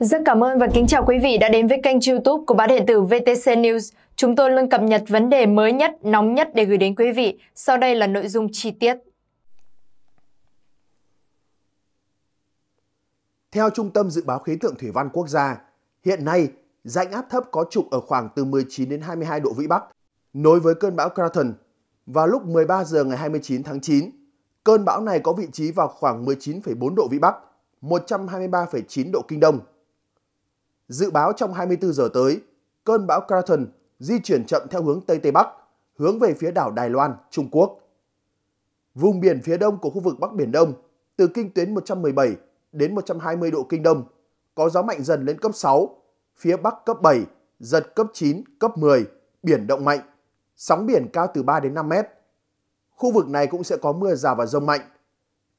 Rất cảm ơn và kính chào quý vị đã đến với kênh youtube của báo điện tử VTC News. Chúng tôi luôn cập nhật vấn đề mới nhất, nóng nhất để gửi đến quý vị. Sau đây là nội dung chi tiết. Theo Trung tâm Dự báo Khí tượng Thủy văn Quốc gia, hiện nay rãnh áp thấp có trục ở khoảng từ 19 đến 22 độ Vĩ Bắc, nối với cơn bão Kraton. Vào lúc 13 giờ ngày 29 tháng 9, cơn bão này có vị trí vào khoảng 19,4 độ Vĩ Bắc, 123,9 độ Kinh Đông. Dự báo trong 24 giờ tới, cơn bão Kraton di chuyển chậm theo hướng Tây Tây Bắc, hướng về phía đảo Đài Loan, Trung Quốc. Vùng biển phía đông của khu vực Bắc Biển Đông, từ kinh tuyến 117 đến 120 độ Kinh Đông, có gió mạnh dần lên cấp 6, phía Bắc cấp 7, giật cấp 9, cấp 10, biển động mạnh, sóng biển cao từ 3 đến 5 mét. Khu vực này cũng sẽ có mưa rào và rông mạnh.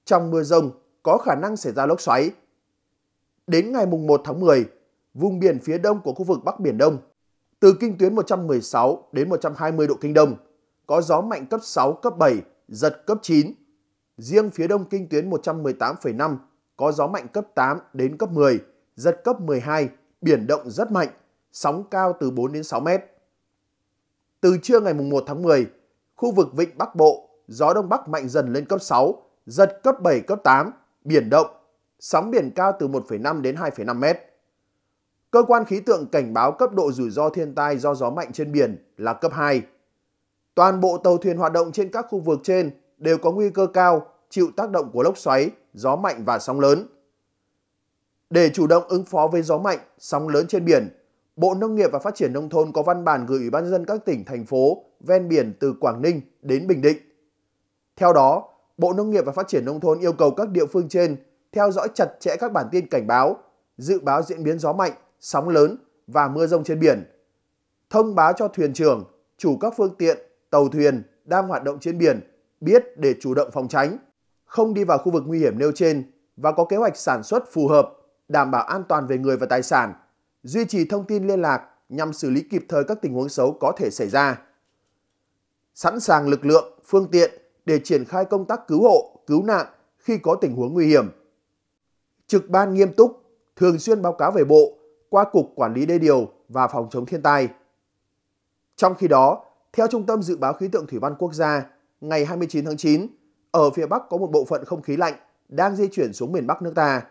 Trong mưa rông, có khả năng xảy ra lốc xoáy. Đến ngày mùng 1 tháng 10, vùng biển phía đông của khu vực Bắc Biển Đông, từ kinh tuyến 116 đến 120 độ kinh đông, có gió mạnh cấp 6, cấp 7, giật cấp 9. Riêng phía đông kinh tuyến 118,5 có gió mạnh cấp 8 đến cấp 10, giật cấp 12, biển động rất mạnh, sóng cao từ 4 đến 6 mét. Từ trưa ngày 1 tháng 10, khu vực Vịnh Bắc Bộ, gió Đông Bắc mạnh dần lên cấp 6, giật cấp 7, cấp 8, biển động, sóng biển cao từ 1,5 đến 2,5 mét. Cơ quan khí tượng cảnh báo cấp độ rủi ro thiên tai do gió mạnh trên biển là cấp 2. Toàn bộ tàu thuyền hoạt động trên các khu vực trên đều có nguy cơ cao chịu tác động của lốc xoáy, gió mạnh và sóng lớn. Để chủ động ứng phó với gió mạnh, sóng lớn trên biển, Bộ Nông nghiệp và Phát triển Nông thôn có văn bản gửi Ủy ban dân các tỉnh, thành phố ven biển từ Quảng Ninh đến Bình Định. Theo đó, Bộ Nông nghiệp và Phát triển Nông thôn yêu cầu các địa phương trên theo dõi chặt chẽ các bản tin cảnh báo, dự báo diễn biến gió mạnh, sóng lớn và mưa rông trên biển. Thông báo cho thuyền trưởng, chủ các phương tiện, tàu thuyền đang hoạt động trên biển biết để chủ động phòng tránh, không đi vào khu vực nguy hiểm nêu trên và có kế hoạch sản xuất phù hợp, đảm bảo an toàn về người và tài sản, duy trì thông tin liên lạc nhằm xử lý kịp thời các tình huống xấu có thể xảy ra. Sẵn sàng lực lượng, phương tiện để triển khai công tác cứu hộ, cứu nạn khi có tình huống nguy hiểm. Trực ban nghiêm túc, thường xuyên báo cáo về Bộ qua Cục Quản lý Đê điều và Phòng chống thiên tai. Trong khi đó, theo Trung tâm Dự báo Khí tượng Thủy văn Quốc gia, ngày 29 tháng 9, ở phía Bắc có một bộ phận không khí lạnh đang di chuyển xuống miền Bắc nước ta.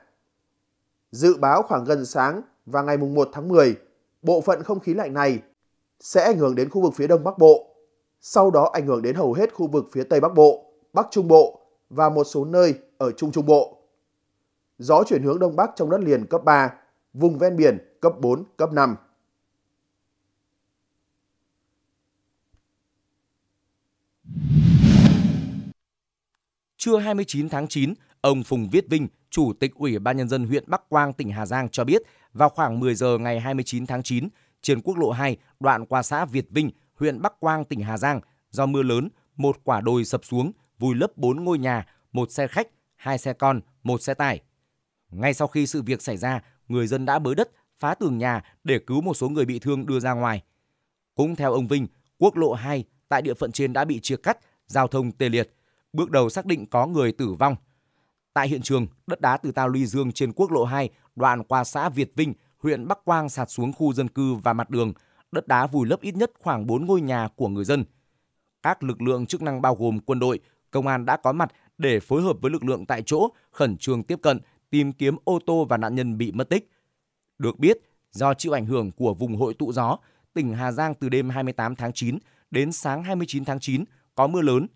Dự báo khoảng gần sáng và ngày 1 tháng 10, bộ phận không khí lạnh này sẽ ảnh hưởng đến khu vực phía Đông Bắc Bộ, sau đó ảnh hưởng đến hầu hết khu vực phía Tây Bắc Bộ, Bắc Trung Bộ và một số nơi ở Trung Trung Bộ. Gió chuyển hướng Đông Bắc trong đất liền cấp 3, vùng ven biển cấp 4, cấp 5. Trưa 29 tháng 9, ông Phùng Viết Vinh, Chủ tịch Ủy ban Nhân dân huyện Bắc Quang, tỉnh Hà Giang cho biết vào khoảng 10 giờ ngày 29 tháng 9, trên quốc lộ 2 đoạn qua xã Việt Vinh, huyện Bắc Quang, tỉnh Hà Giang, do mưa lớn, một quả đồi sập xuống, vùi lấp 4 ngôi nhà, một xe khách, hai xe con, một xe tải. Ngay sau khi sự việc xảy ra, người dân đã bới đất, phá tường nhà để cứu một số người bị thương đưa ra ngoài. Cũng theo ông Vinh, quốc lộ 2 tại địa phận trên đã bị chia cắt, giao thông tê liệt. Bước đầu xác định có người tử vong. Tại hiện trường, đất đá từ tàu Luy Dương trên quốc lộ 2 đoạn qua xã Việt Vinh, huyện Bắc Quang sạt xuống khu dân cư và mặt đường. Đất đá vùi lấp ít nhất khoảng 4 ngôi nhà của người dân. Các lực lượng chức năng bao gồm quân đội, công an đã có mặt để phối hợp với lực lượng tại chỗ khẩn trương tiếp cận, tìm kiếm ô tô và nạn nhân bị mất tích. Được biết, do chịu ảnh hưởng của vùng hội tụ gió, tỉnh Hà Giang từ đêm 28 tháng 9 đến sáng 29 tháng 9 có mưa lớn.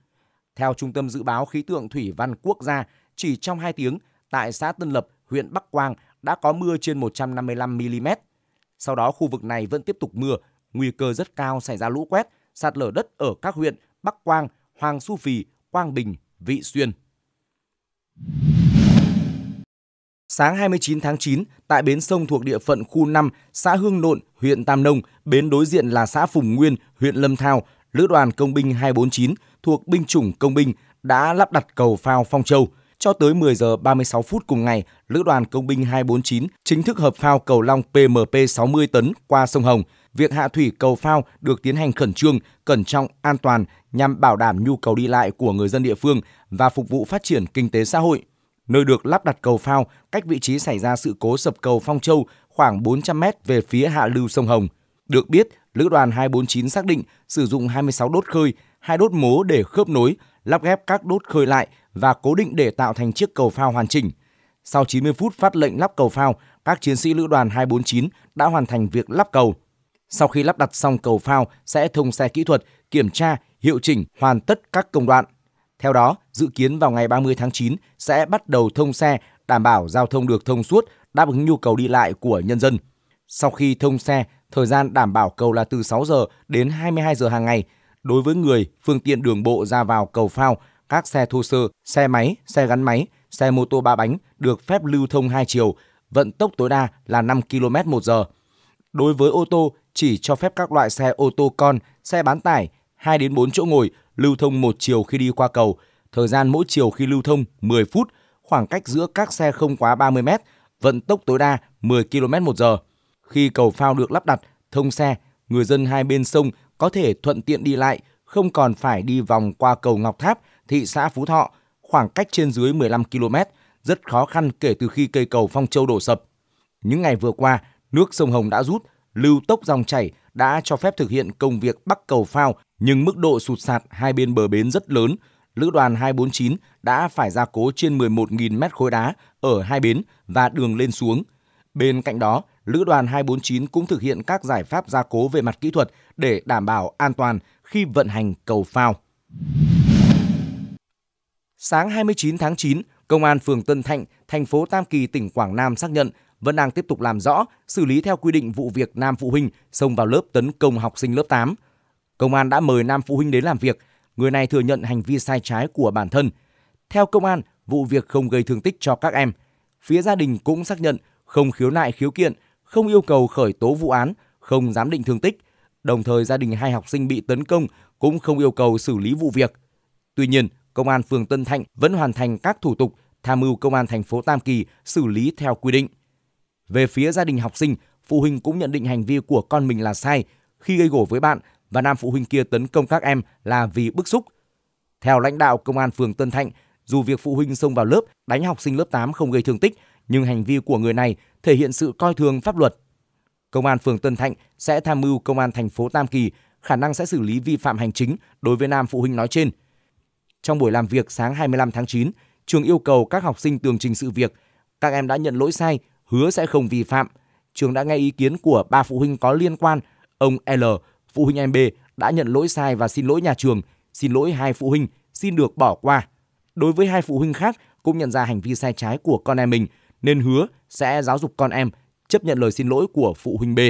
Theo Trung tâm Dự báo Khí tượng Thủy văn Quốc gia, chỉ trong 2 tiếng, tại xã Tân Lập, huyện Bắc Quang đã có mưa trên 155 mm. Sau đó khu vực này vẫn tiếp tục mưa, nguy cơ rất cao xảy ra lũ quét, sạt lở đất ở các huyện Bắc Quang, Hoàng Su Phì, Quang Bình, Vị Xuyên. Sáng 29 tháng 9, tại bến sông thuộc địa phận khu 5, xã Hương Nộn, huyện Tam Nông, bến đối diện là xã Phùng Nguyên, huyện Lâm Thao, Lữ đoàn Công binh 249 thuộc binh chủng Công binh đã lắp đặt cầu phao Phong Châu. Cho tới 10 giờ 36 phút cùng ngày, Lữ đoàn Công binh 249 chính thức hợp phao cầu long PMP 60 tấn qua sông Hồng. Việc hạ thủy cầu phao được tiến hành khẩn trương, cẩn trọng, an toàn nhằm bảo đảm nhu cầu đi lại của người dân địa phương và phục vụ phát triển kinh tế xã hội nơi được lắp đặt cầu phao cách vị trí xảy ra sự cố sập cầu Phong Châu khoảng 400 mét về phía hạ lưu sông Hồng. Được biết, Lữ đoàn 249 xác định sử dụng 26 đốt khơi, hai đốt mố để khớp nối, lắp ghép các đốt khơi lại và cố định để tạo thành chiếc cầu phao hoàn chỉnh. Sau 90 phút phát lệnh lắp cầu phao, các chiến sĩ lữ đoàn 249 đã hoàn thành việc lắp cầu. Sau khi lắp đặt xong cầu phao sẽ thông xe kỹ thuật, kiểm tra, hiệu chỉnh, hoàn tất các công đoạn. Theo đó, dự kiến vào ngày 30 tháng 9 sẽ bắt đầu thông xe, đảm bảo giao thông được thông suốt, đáp ứng nhu cầu đi lại của nhân dân. Sau khi thông xe, thời gian đảm bảo cầu là từ 6 giờ đến 22 giờ hàng ngày. Đối với người, phương tiện đường bộ ra vào cầu phao, các xe thô sơ, xe máy, xe gắn máy, xe mô tô ba bánh được phép lưu thông hai chiều, vận tốc tối đa là 5 km một giờ. Đối với ô tô, chỉ cho phép các loại xe ô tô con, xe bán tải 2 đến 4 chỗ ngồi lưu thông một chiều khi đi qua cầu, thời gian mỗi chiều khi lưu thông 10 phút, khoảng cách giữa các xe không quá 30 m, vận tốc tối đa 10 km một giờ. Khi cầu phao được lắp đặt, thông xe, người dân hai bên sông có thể thuận tiện đi lại, không còn phải đi vòng qua cầu Ngọc Tháp, thị xã Phú Thọ, khoảng cách trên dưới 15 km, rất khó khăn kể từ khi cây cầu Phong Châu đổ sập. Những ngày vừa qua, nước sông Hồng đã rút, lưu tốc dòng chảy đã cho phép thực hiện công việc bắc cầu phao nhưng mức độ sụt sạt hai bên bờ bến rất lớn. Lữ đoàn 249 đã phải gia cố trên 11.000 mét khối đá ở hai bến và đường lên xuống. Bên cạnh đó, Lữ đoàn 249 cũng thực hiện các giải pháp gia cố về mặt kỹ thuật để đảm bảo an toàn khi vận hành cầu phao. Sáng 29 tháng 9, Công an phường Tân Thạnh, thành phố Tam Kỳ, tỉnh Quảng Nam xác nhận vẫn đang tiếp tục làm rõ, xử lý theo quy định vụ việc nam phụ huynh xông vào lớp tấn công học sinh lớp 8. Công an đã mời nam phụ huynh đến làm việc, người này thừa nhận hành vi sai trái của bản thân. Theo công an, vụ việc không gây thương tích cho các em. Phía gia đình cũng xác nhận không khiếu nại khiếu kiện, không yêu cầu khởi tố vụ án, không giám định thương tích. Đồng thời gia đình hai học sinh bị tấn công cũng không yêu cầu xử lý vụ việc. Tuy nhiên, Công an phường Tân Thạnh vẫn hoàn thành các thủ tục tham mưu Công an thành phố Tam Kỳ xử lý theo quy định. Về phía gia đình học sinh, phụ huynh cũng nhận định hành vi của con mình là sai khi gây gổ với bạn và nam phụ huynh kia tấn công các em là vì bức xúc. Theo lãnh đạo Công an phường Tân Thạnh, dù việc phụ huynh xông vào lớp đánh học sinh lớp 8 không gây thương tích, nhưng hành vi của người này thể hiện sự coi thường pháp luật. Công an phường Tân Thạnh sẽ tham mưu Công an thành phố Tam Kỳ khả năng sẽ xử lý vi phạm hành chính đối với nam phụ huynh nói trên. Trong buổi làm việc sáng 25 tháng 9, trường yêu cầu các học sinh tường trình sự việc. Các em đã nhận lỗi sai, hứa sẽ không vi phạm. Trường đã nghe ý kiến của ba phụ huynh có liên quan. Ông L, phụ huynh em B đã nhận lỗi sai và xin lỗi nhà trường, xin lỗi hai phụ huynh, xin được bỏ qua. Đối với hai phụ huynh khác cũng nhận ra hành vi sai trái của con em mình nên hứa sẽ giáo dục con em chấp nhận lời xin lỗi của phụ huynh B.